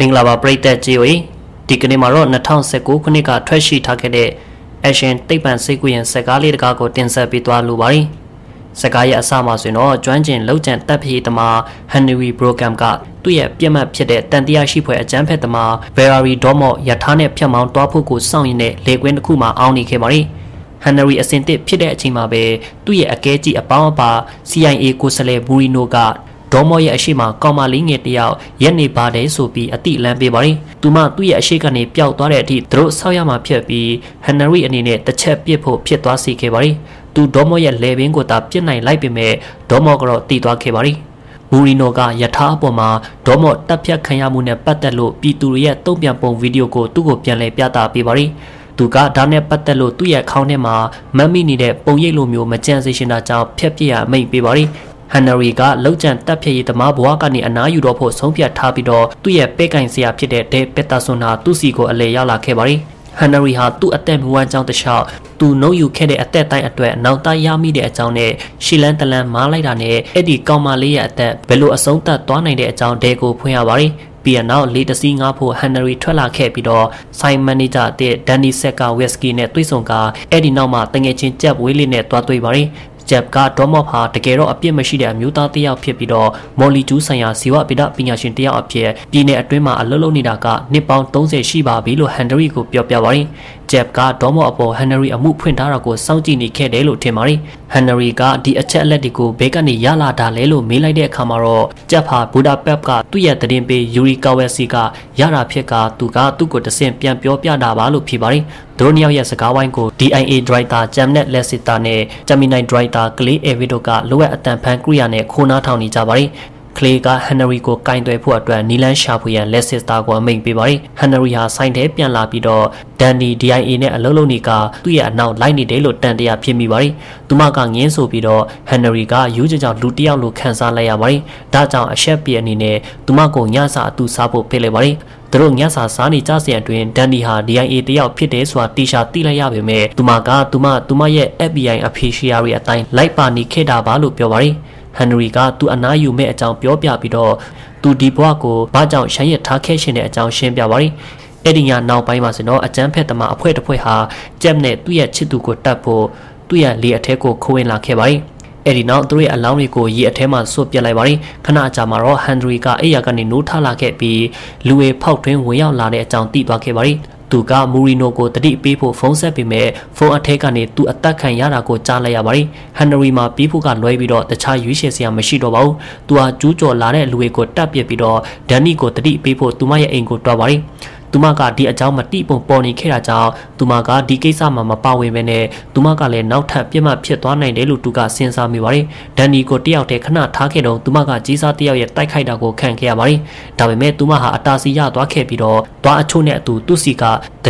မင်္ဂလာပါပရိသတ်ကြီးဝေဒီကနေ့မှာတော့2019ခုနှစ်ကထွက်ရှိထားခဲ့တဲ့ Action တိတ်ပံစိတ်ကူးရင်စကားလေးတကားကိုတင်ဆက်ပေးသွားလိုပါတယ်စကားရဲ့အစမှာဆိုရင်တော့ကျွမ်းကျင်လောက်ကျန်တပ်ဖြေသမား Henry Brogram ကသူ့ရဲ့ပြက်မှတ်ဖြစ်တဲ့တန်တရားရှိဖွယ်အကြမ်းဖက်သမား Ferrari Dormo ရထားနဲ့ဖြတ်မောင်းတွားဖို့ကိုစောင့်ရင်းနဲ့လေကွင်းတစ်ခုမှာအောင်းနေခဲ့ပါတယ်ဟန်နရီအစင်တစ်ဖြစ်တဲ့အချိန်မှာပဲသူ့ရဲ့အကဲကြီးအပေါင်းအပါ CIA ကိုစလဲဘူရီနိုက ဒေါမောရဲ့အရှိမကောင်မလေးငယ်တယောက်ရက်နေပါတယ်ဆိုပြီးအတိလန်းပေးပါတယ်။သူမသူ့ရဲ့အရှိကနေပျောက်သွားတဲ့အထိသူတို့ဆောက်ရမှာဖြစ်ပြီးဟန်နရီအနေနဲ့တစ်ချက်ပြစ်ဖို့ဖြစ်သွားစေခဲ့ပါတယ်။သူဒေါမောရဲ့လေဘင်းကိုသာပြစ်နိုင်လိုက်ပေမဲ့ဒေါမောကတော့တည်သွားခဲ့ပါတယ်။ဘူရီနိုကယထာအပေါ်မှာဒေါမောတပ်ဖြတ်ခံရမှုနဲ့ပတ်သက်လို့ပြည်သူတွေရဲ့တုံ့ပြန်ပုံဗီဒီယိုကိုသူ့ကိုပြန်လည်ပြသပေးပါတယ်။သူကဒါနဲ့ပတ်သက်လို့သူ့ရဲ့ခေါင်းထဲမှာမတ်မိနေတဲ့ပုံရိပ်လိုမျိုးမကြံစေရှင်တာကြောင့်ဖျက်ပြစ်ရမိတ်ပေးပါရီ ဟန်နရီကလောက်ကျန်တပ်ဖြည့်ရေးသမားဘဝကနေအနားယူတော့ဖို့ဆုံးဖြတ်ထားပြီးတော့သူ့ရဲ့ပဲ့ကင်ဆရာဖြစ်တဲ့ဒေပက်တာဆွန်ဟာသူ့စီကိုအလဲရောက်လာခဲ့ပါရီဟန်နရီဟာသူ့အသက်မူဝမ်းကြောင်းတခြားသူနှုတ်ယူခဲ့တဲ့အသက်တိုင်းအတွက်နောက်သားရမိတဲ့အကြောင်းနဲ့ရှီလန်တလန်မားလိုက်တာနဲ့အဲ့ဒီကောင်မလေးရဲ့အသက်ဘယ်လိုအဆုံးသတ်သွားနိုင်တဲ့အကြောင်းဒဲကိုဖွင့်ရပါရီပြီးရနောက်လေတစီငါဖို့ဟန်နရီထွက်လာခဲ့ပြီးတော့ဆိုင်မန်နေဂျာအတဲ့ဒန်နီဆက်ကဝက်စကီနဲ့တွေ့ဆုံကအဲ့ဒီနောက်မှာတငယ်ချင်းကြက်ဝေးလေးနဲ့တွားတွေ့ပါရီ ဂျက်ကတော့မော့ဟာတကယ်တော့အပြစ်မရှိတဲ့အမျိုးသားတစ်ယောက်ဖြစ်ပြီးတော့မော်လီကျူးဆိုင်ရာဇီဝဗေဒပညာရှင်တစ်ယောက်အဖြစ်ပြည်내အတွင်းမှာအလုပ်လုပ်နေတာကနှစ်ပေါင်း30ရှိပါပြီလို့ဟန်ဒရီကိုပြောပြပါတယ်ဂျက်ကတော့မော့အပေါ်ဟန်နရီအမှုဖွင့်ထားတာကိုစောင့်ကြည့်နေခဲ့တယ်လို့ထင်ပါတယ်ဟန်နရီကဒီအချက်အလက်တွေကိုဘေးကနေရလာတာလဲလို့မေးလိုက်တဲ့အခါမှာတော့ဂျက်ဟာဘူဒါပက်ကသူ့ရဲ့သတင်းပေးယူရီကာဝက်စီကရတာဖြစ်ကသူကသူ့ကိုတဆင့်ပြန်ပြောပြတာပါလို့ဖြေပါတယ်သူတို့နှစ်ယောက်ရဲ့စကားဝိုင်းကို DIA Driver Jamnet Lessita နဲ့ Gemini Driver Clay Evid တို့ကလိုအပ်အတန်ဖန်ကရိယာနဲ့ခိုးနားထောင်နေကြပါတယ် ကလေးကဟန်နရီကိုကင်တွယ်ဖို့အတွက်နီလန်းရှာဖွေရန်လက်စစ်တာကိုအမိန့်ပေးပါတယ်ဟန်နရီဟာဆိုင်ထဲပြန်လာပြီးတော့ဒန်နီ DIA နဲ့အလုံးလုံးနေကသူ့ရဲ့အနောက်လိုက်နေတယ်လို့တန်တရားဖြစ်မိပါတယ်သူမကငင်းဆိုပြီးတော့ဟန်နရီကယူးကြကြောင်လူတယောက်လိုခံစားလိုက်ရပါတယ်ဒါကြောင့်အရှက်ပြေအနေနဲ့သူမကိုညစာအတူစားဖို့ဖိတ်လိုက်ပါတယ်သူတို့ညစာစားနေကြစဉ်အတွင်းဒန်ဒီဟာ DIA တယောက်ဖြစ်တယ်ဆိုတာတီရှာသိလိုက်ရပေမဲ့သူမကသူမသူမရဲ့ FBI official အတိုင်းလိုက်ပါနေခဲ့တာပါလို့ပြောပါတယ် ဟန်နရီကသူအနားယူမဲ့အကြောင်းပြောပြပြီးတော့သူဒီဘဝကိုဘာကြောင့်ရှမ်းရထားခဲ့ရှင်တဲ့အကြောင်းရှင်းပြပါရီအဲ့ဒီညနောက်ပိုင်းမှာဆိုတော့အကျန်းဖက်သမားအဖွဲ့တစ်ဖွဲ့ဟာကြက်နဲ့သူ့ရဲ့ချစ်သူကိုတတ်ဖို့သူ့ရဲ့လေအထဲကိုခိုးဝင်လာခဲ့ပါရီအဲ့ဒီနောက်သူတို့ရဲ့အလောင်းတွေကိုရေအထဲမှာဆွတ်ပြစ်လိုက်ပါရီခဏအကြာမှာတော့ဟန်ဒရီကအဲ့ရကနေနိုးထလာခဲ့ပြီးလူဝေဖောက်ထွင်းဝင်ရောက်လာတဲ့အကြောင်းသိသွားခဲ့ပါရီ သူကမူရီနိုကိုတတိပေးဖို့ဖုန်းဆက်ပေမဲ့ဖုန်းအထက်ကနေသူအသက်ခံရတာကိုကြားလိုက်ရပါတယ်ဟန်နရီမှာပြီးဖို့ကလွဲပြီးတော့တခြားရွေးချယ်စရာမရှိတော့ပါဘူးသူဟာကျူးကျော်လာတဲ့လူတွေကိုတပ်ပစ်ပြီးတော့ဒန်နီကိုတတိပေးဖို့သူမရဲ့အိမ်ကိုတွားပါတယ် သူမကဒီအကြောင်းမတိပုံပေါ်နေခဲ့တာကြောင့်သူမကဒီကိစ္စမှာမပါဝင်ပဲနဲ့သူမကလည်းနောက်ထပ်ပြစ်မှတ်ဖြစ်သွားနိုင်တယ်လို့သူကစဉ်းစားမိပါတယ်။ဒန်နီကိုတယောက်တည်းခဏထားခဲ့တော့သူမကကြီးစားတယောက်ရဲ့တိုက်ခိုက်တာကိုခံခဲ့ရပါတယ်။ဒါပေမဲ့သူမဟာအတာစီရသွားခဲ့ပြီးတော့သွားအချို့နဲ့အတူသူ့စီက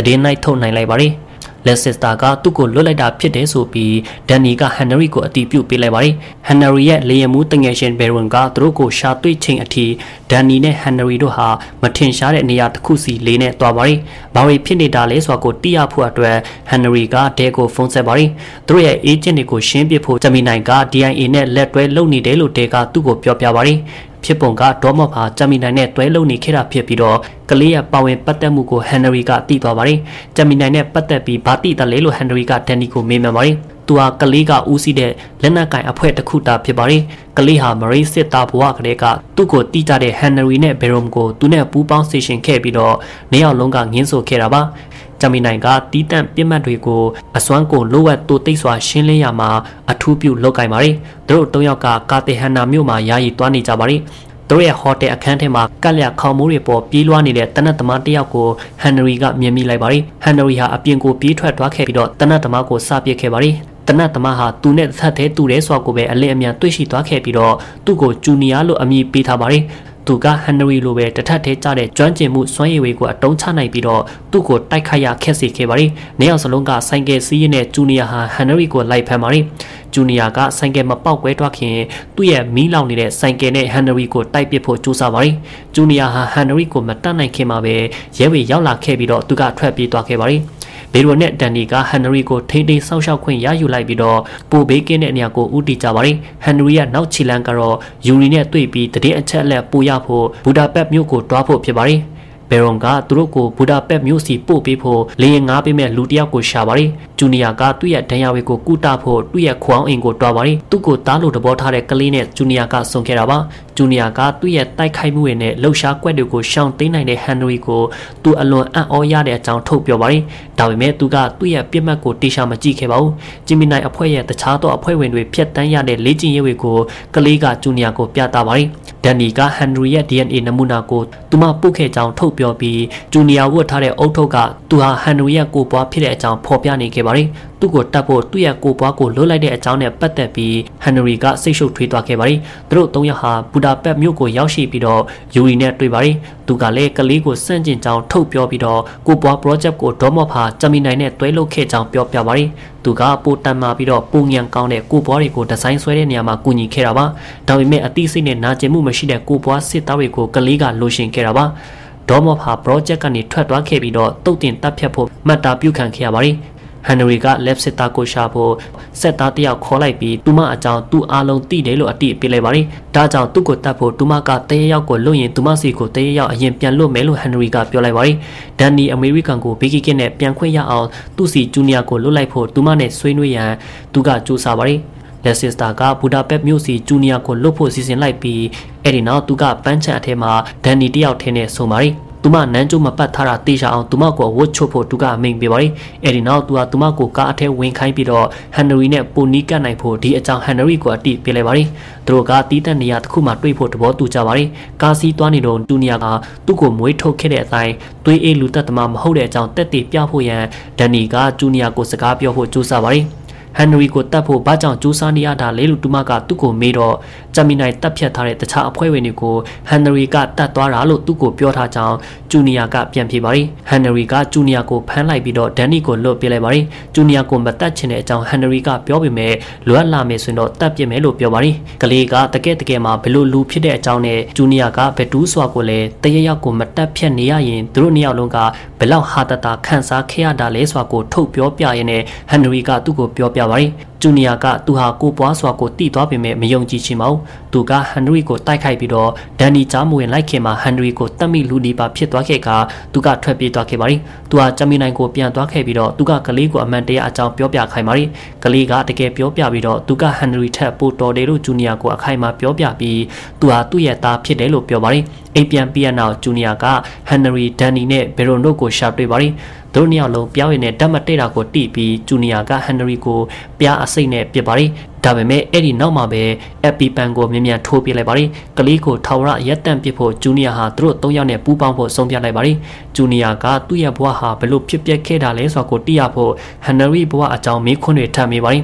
တည်င်းနိုင်ထုတ်နိုင်လိုက်ပါတယ်။ လက်စစ်တာကသူ့ကိုလွတ်လိုက်တာဖြစ်တယ်ဆိုပြီးဒန်နီကဟန်နရီကိုအတီးပြုတ်ပေးလိုက်ပါတယ်ဟန်နရီရဲ့လေယမှုတငယ်ရှင်ဘယ်ရွန်ကသူတို့ကိုရှာတွေ့ချိန်အထိဒန်နီနဲ့ဟန်နရီတို့ဟာမထင်ရှားတဲ့နေရာတစ်ခုစီလေးနဲ့တွားပါတယ်ဘာတွေဖြစ်နေတာလဲဆိုတာကိုသိရဖို့အတွက်ဟန်နရီကဒဲကိုဖုန်းဆက်ပါတယ်သူတို့ရဲ့အေဂျင့်တွေကိုရှင်းပြဖို့ဂျမီနိုင်က DIA နဲ့လက်တွဲလုပ်နေတယ်လို့ဒဲကသူ့ကိုပြောပြပါတယ် ဖြစ်ပုံကဒေါမော့ဟာဂျမီနိုင်နဲ့တွဲလုံနေခဲ့တာဖြစ်ပြီးတော့ကလေးရဲ့ပါဝင်ပတ်သက်မှုကိုဟန်နရီကသိသွားပါတယ်။ဂျမီနိုင်နဲ့ပတ်သက်ပြီးဘာတိတယ်လဲလို့ဟန်နရီကဒန်နီကိုမေးမြန်းပါတယ်။သူဟာကလေးကဦးစီးတဲ့လက်နက်ကင်အဖွဲ့တစ်ခုတာဖြစ်ပါတယ်။ကလေးဟာမရိစစ်သားဘဝကလေးကသူ့ကိုတီးကြတဲ့ဟန်နရီနဲ့ဘယ်ရုံကိုသူနဲ့ပူးပေါင်းဆေရှင်ခဲ့ပြီးတော့နေအောင်လုံးကငင်းဆိုခဲ့တာပါ။ ဂျမီနိုင်ကတီးတန့်ပြစ်မှတ်တွေကိုအစွမ်းကိုလိုဝက်တိုသိမ့်စွာရှင်းလင်းရမှာအထူးပြုလုပ်ကင်ပါတယ်။သူတို့၃ယောက်ကကာတေဟန်နာမြို့မှာယာယီတွားနေကြပါတယ်။သူတို့ရဲ့ဟိုတယ်အခန်းထဲမှာကက်လျခေါင်မိုးတွေပေါ်ပြေးလွှားနေတဲ့တနတ်သမားတစ်ယောက်ကိုဟန်နရီကမြင်မိလိုက်ပါတယ်ဟန်နရီဟာအပြင်ကိုပြေးထွက်သွားခဲ့ပြီးတော့တနတ်သမားကိုစပစ်ခဲ့ပါတယ်တနတ်သမားဟာသူနဲ့သက်သေးတူတယ်ဆိုတာကိုပဲအလင်းအမြန်တွေ့ရှိသွားခဲ့ပြီးတော့သူ့ကိုဂျူနီယာလို့အမည်ပေးထားပါတယ် သူကဟန်နရီလိုပဲတထက်ထဲကျတဲ့ကျွမ်းကျင်မှုစွမ်းရည်ဝေကိုအတုံးချနိုင်ပြီးတော့သူ့ကိုတိုက်ခိုက်ရခက်စေခဲ့ပါတယ်။နေအောင်စလုံးကဆိုင်ကယ်စီးရင်နဲ့ဂျူနီယာဟာဟန်နရီကိုလိုက်ဖမ်းပါတယ်။ဂျူနီယာကဆိုင်ကယ်မပေါက်ကွဲသွားခင်သူ့ရဲ့မီးလောင်နေတဲ့ဆိုင်ကယ်နဲ့ဟန်နရီကိုတိုက်ပစ်ဖို့ကြိုးစားပါတယ်။ဂျူနီယာဟာဟန်နရီကိုမတတ်နိုင်ခင်မှာပဲရဲဝေရောက်လာခဲ့ပြီးတော့သူကထွက်ပြေးသွားခဲ့ပါတယ်။ ဘေရိုနဲ့ဒန်နီကဟန်နရီကိုထိမ့်သိမ်းဆောက်ရှောက်ခွင့်ရယူလိုက်ပြီးတော့ပိုဘေးကင်းတဲ့နေရာကိုဦးတည်ကြပါတယ်ဟန်နရီကနောက်ချီလန်ကတော့ယူရီနဲ့တွေ့ပြီးတည်တဲ့အချက်အလက်ပို့ရဖို့ဘူဒါပက်မြို့ကိုတွားဖို့ဖြစ်ပါတယ် ဘယ်ရွန်ကသူတို့ကိုဘူဒါပက်မြို့စီပို့ပေးဖို့လေရင်ငားပေးမဲ့လူတယောက်ကိုရှာပါတယ်ဂျူနီယာကသူ့ရဲ့ဒဏ်ရာတွေကိုကုတဖို့သူ့ရဲ့ခွောင်းအိမ်ကိုတွားပါတယ်သူ့ကိုတားလို့တဘောထားတဲ့ကလေးနဲ့ဂျူနီယာကဆုံခဲ့တာပါဂျူနီယာကသူ့ရဲ့တိုက်ခိုက်မှုတွေနဲ့လှုပ်ရှားကွက်တွေကိုရှောင်သိမ်းနိုင်တဲ့ဟန်နရီကိုသူအလွန်အံ့ဩရတဲ့အကြောင်းထုတ်ပြောပါတယ်ဒါပေမဲ့သူကသူ့ရဲ့ပြစ်မှတ်ကိုတေချာမကြည့်ခဲ့ပါဘူးဂျင်မီနိုင်အဖွဲ့ရဲ့တခြားသောအဖွဲ့ဝင်တွေဖျက်တမ်းရတဲ့လေ့ကျင့်ရေးတွေကိုကလေးကဂျူနီယာကိုပြသပါတယ်ဒန်နီကဟန်နရီရဲ့ DNA နမူနာကိုသူမပုတ်ခဲ့ကြောင်းထုတ်ပြောပြီးဂျူနီယာဝတ်ထားတဲ့အုတ်ထုတ်ကသူဟာဟန်နရီရဲ့ကိုပွားဖြစ်တဲ့အကြောင်းဖော်ပြနေခဲ့ပါတယ်။သူ့ကိုတတ်ဖို့သူ့ရဲ့ကိုပွားကိုလွတ်လိုက်တဲ့အကြောင်းနဲ့ပတ်သက်ပြီးဟန်နရီကစိတ်ရှုပ်ထွေးသွားခဲ့ပါတယ်။သူတို့သုံးယောက်ဟာဘူဒါပက်မြို့ကိုရောက်ရှိပြီးတော့ယူရီနဲ့တွေ့ပါတယ်။သူကလည်းကလေးကိုစန့်ကျင်ကြောင်းထုတ်ပြောပြီးတော့ကိုပွား project ကိုဒေါမော့ဖာဂျမီနိုင်နဲ့တွဲလုပ်ခဲ့ကြောင်းပြောပြပါတယ်။သူကပိုတန်မာပြီးတော့ပုံညံကောင်းတဲ့ကိုပွားတွေကိုဒီဇိုင်းဆွဲတဲ့နေရာမှာကူညီခဲ့တာပါ။ဒါပေမဲ့အသိစိတ်နဲ့နာကျင်မှုမရှိတဲ့ကိုပွားစစ်သားတွေကိုကလေးကလိုရှင်ခဲ့တာပါ ဒေါမော့ဖာ project ကနေထွက်သွားခဲ့ပြီးတော့တုတ်တင်တပ်ဖြတ်ဖို့မှတ်တာပြုခံခဲ့ရပါတယ်ဟန်နရီကလက်စစ်သားကိုရှာဖို့စက်သားတယောက်ခေါ်လိုက်ပြီးသူမအကြောင်းသူ့အားလုံးသိတယ်လို့အတိပေးလိုက်ပါတယ်။ဒါကြောင့်သူ့ကိုတတ်ဖို့သူမကတရေရောက်ကိုလွတ်ရင်သူမစီကိုတရေရောက်အရင်ပြန်လွတ်မယ်လို့ဟန်နရီကပြောလိုက်ပါတယ်။ဒန်နီအမေရိကန်ကိုဘေကီကစ်နဲ့ပြန်ခွင့်ရအောင်သူ့စီဂျူနီယာကိုလွတ်လိုက်ဖို့သူမနဲ့ဆွေးနွေးရန်သူကကြိုးစားပါတယ်။ လက်စစ်စတာကဘူဒါပက်မြို့စီဂျူနီယာကိုလွတ်ဖို့စီစဉ်လိုက်ပြီးအဲ့ဒီနောက်သူကပန်းချန်အထက်မှာဒန်နီတယောက်ထင်းနဲ့ဆိုပါရီသူမနန်းကျုံမပတ်ထားတာတေချာအောင်သူမကိုဝတ်ချွတ်ဖို့သူကအမိန်ပေးပါတယ်။အဲဒီနောက်သူကသူမကိုကားအထက်ဝင်ခိုင်းပြီးတော့ဟန်နရီနဲ့ပိုနီးကတ်နိုင်ဖို့ဒီအကြောင်းဟန်နရီကိုအတိပေးလိုက်ပါတယ်။သူတို့ကတီးတက်နေရတစ်ခုမှတွေ့ဖို့တဘောတူကြပါတယ်။ကားစီးသွားနေတော့တူနီယာကသူ့ကိုမွေးထုတ်ခဲ့တဲ့အတိုင်းသွေးအေးလူသက်သမားမဟုတ်တဲ့အကြောင်းတက်တည်ပြဖို့ရန်ဒန်နီကဂျူနီယာကိုစကားပြောဖို့ကြိုးစားပါတယ်။ ဟန်နရီကိုတတ်ဖို့ဘာကြောင့်ကြိုးစားနေရတာလဲလို့တူမကသူ့ကိုမေးတော့ဂျမီနိုင်တပ်ဖြတ်ထားတဲ့တခြားအဖွဲ့ဝင်တွေကိုဟန်နရီကတတ်သွားတာလို့သူ့ကိုပြောထားကြောင်းဂျူနီယာကပြန်ဖြေပါတယ်ဟန်နရီကဂျူနီယာကိုဖမ်းလိုက်ပြီးတော့ဒန်နီကိုလွတ်ပြလိုက်ပါတယ်ဂျူနီယာကိုမတတ်ချင်တဲ့အကြောင်းဟန်နရီကပြောပေမဲ့လွတ်လာမယ်ဆိုရင်တော့တတ်ပြမယ်လို့ပြောပါတယ်ကလေးကတကယ်တကယ်မှဘလို့လူဖြစ်တဲ့အကြောင်းနဲ့ဂျူနီယာကဘယ်တူးစွာကိုလည်းတရရောက်ကိုမတတ်ဖြတ်နေရရင်သူတို့နှစ်ယောက်လုံးက ဘယ်လောက်ဟာတတာခန်းစားခဲ့ရတာလဲဆိုတာကိုထုတ်ပြောပြရင်းနဲ့ဟန်နရီကသူ့ကိုပြောပြပါတယ်ဂျူနီယာကသူဟာကိုပွားစွာကိုတီးသွားပေမဲ့မယုံကြည်ချင်ပါဘူးသူကဟန်နရီကိုတိုက်ခိုက်ပြီးတော့ဒန်နီချာမဝင်လိုက်ခင်မှာဟန်နရီကိုတတ်မိလူဒီပါဖြစ်သွားခဲ့ကသူကထွက်ပြေးသွားခဲ့ပါရီသူဟာဂျမီနိုင်ကိုပြန်သွားခဲ့ပြီးတော့သူကကလေးကိုအမှန်တရားအကြောင်းပြောပြခိုင်းပါရီကလေးကတကယ်ပြောပြပြီးတော့သူကဟန်နရီထက်ပိုတော်တယ်လို့ဂျူနီယာကိုအခိုင်အမာပြောပြပြီးသူဟာသူ့ရဲ့သားဖြစ်တယ်လို့ပြောပါရီအိမ်ပြန်ပြီးရနောက်ဂျူနီယာကဟန်နရီဒန်နီနဲ့ဘယ်ရိုနိုကိုရှာတွေ့ပါရီတို့နှစ်ယောက်လုံးပြောင်းရည်နဲ့ဓာတ်မတိတ်တာကိုတိပြီးဂျူနီယာကဟန်နရီကိုပြားအစိတ်နဲ့ပြစ်ပါရီဒါပေမဲ့အဲ့ဒီနောက်မှာပဲအက်ပီပန်ကိုမြ мян ထိုးပြလိုက်ပါရီကလေးကိုထောင်ရရက်တန့်ပစ်ဖို့ဂျူနီယာဟာသူတို့၃ယောက်နဲ့ပူးပေါင်းဖို့ဆုံးဖြတ်လိုက်ပါရီဂျူနီယာကသူ့ရဲ့ဘဝဟာဘလို့ဖြစ်ပျက်ခဲ့တာလဲဆိုတော့ကိုတိရဖို့ဟန်နရီဘဝအကြောင်းမေးခွန်းတွေထပ်မိပါရီ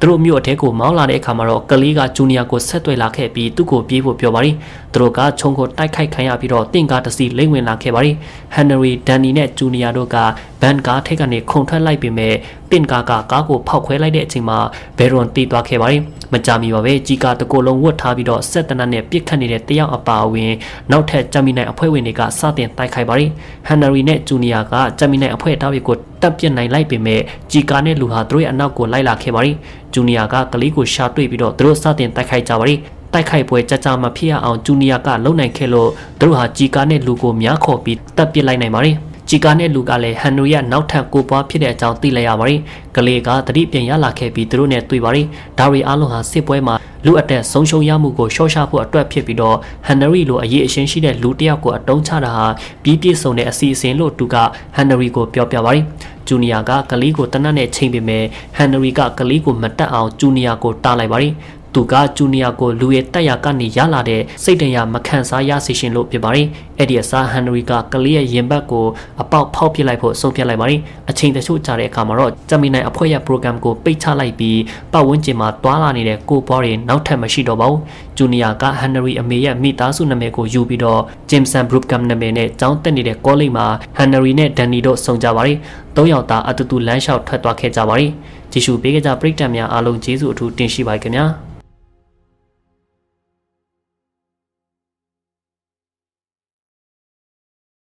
သူတို့မြို့အထက်ကိုမောင်းလာတဲ့အခါမှာတော့ကလေးကဂျူနီယာကိုဆက်သွယ်လာခဲ့ပြီးသူ့ကိုပြေးဖို့ပြောပါရီသူတို့ကခြုံကိုတိုက်ခိုက်ခံရပြီးတော့တင့်ကားတစီလိမ့်ဝင်လာခဲ့ပါရီဟန်နရီဒန်နီနဲ့ဂျူနီယာတို့ကဘန်ကားထိပ်ကနေခုန်ထွက်လိုက်ပြီးမဲ့တင့်ကားကကားကိုဖောက်ခွဲလိုက်တဲ့အချိန်မှာဘယ်ရွန်တီးသွားခဲ့ပါရီ မကြမီပါပဲကြီးကားတကိုယ်လုံးဝတ်ထားပြီးတော့ဆက်တနတ်နဲ့ပြစ်ခတ်နေတဲ့တယောက်အပါအဝင်နောက်ထပ်ဂျမီနိုင်အဖွဲ့ဝင်တွေကစတင်တိုက်ခိုက်ပါရီဟန်နရီနဲ့ဂျူနီယာကဂျမီနိုင်အဖွဲ့သားတွေကိုတပ်ပြစ်နိုင်လိုက်ပေမဲ့ကြီးကားနဲ့လူဟာသူတို့ရဲ့အနောက်ကိုလိုက်လာခဲ့ပါရီဂျူနီယာကကလေးကိုရှာတွေ့ပြီးတော့သူတို့စတင်တိုက်ခိုက်ကြပါရီတိုက်ခိုက်ပွဲကြကြမဖြစ်ရအောင်ဂျူနီယာကလုံနိုင်ခဲ့လို့သူတို့ဟာဂျီကာနဲ့လူကိုများခေါ်ပြီးတပ်ပစ်လိုက်နိုင်ပါတယ် ဂျီကာနဲ့လူကလည်းဟန်နိုရဲ့နောက်ထပ်ကိုပွားဖြစ်တဲ့အကြောင်းသိလိုက်ရပါတယ်။ကလေးကတတိပြန်ရလာခဲ့ပြီးသူတို့နဲ့တွေ့ပါတယ်။ဒါရီအားလုံးဟာစစ်ပွဲမှာလူအတက်ဆုံးရှုံးရမှုကိုရှော့ချဖို့အတွက်ဖြစ်ပြီးတော့ဟန်နရီလိုအရေးအရှင်းရှိတဲ့လူတစ်ယောက်ကိုအတုံးချတာဟာပြီးပြည့်စုံတဲ့အစီအစဉ်လို့သူကဟန်နရီကိုပြောပြပါတယ်။ဂျူနီယာကကလေးကိုတနတ်နဲ့ချိန်ပေမဲ့ဟန်နရီကကလေးကိုမတက်အောင်ဂျူနီယာကိုတားလိုက်ပါတယ်။ သူကဂျူနီယာကိုလူရဲ့တက်ရကနေရလာတဲ့စိတ်တရားမခံစားရစေရှင်လို့ဖြစ်ပါတယ်။အဲ့ဒီအစားဟန်နရီကကလေးရဲ့ရင်ဘတ်ကိုအပေါက်ဖောက်ပစ်လိုက်ဖို့ဆုံးဖြတ်လိုက်ပါတယ်။အချိန်တချို့ကြာတဲ့အခါမှာတော့ဂျမီနိုင်အဖွဲ့ရဲ့ program ကိုပိတ်ချလိုက်ပြီးပတ်ဝန်းကျင်မှာတွာလာနေတဲ့ကိုဘောတွေနောက်ထပ်မရှိတော့ပါဘူး။ဂျူနီယာကဟန်နရီအမေရဲ့မိသားစုနာမည်ကိုယူပြီးတော့ဂျင်ဆန်ဘရုတ်ကမ်နာမည်နဲ့ကျောင်းတက်နေတဲ့ကောလိပ်မှာဟန်နရီနဲ့ဒန်နီတို့ဆုံကြပါတယ်။သုံးယောက်သားအတူတူလမ်းလျှောက်ထွက်သွားခဲ့ကြပါတယ်။ကြည့်ရှုပေးကြကြပရိသတ်များအားလုံးကျေးဇူးအထူးတင်ရှိပါခင်ဗျာ။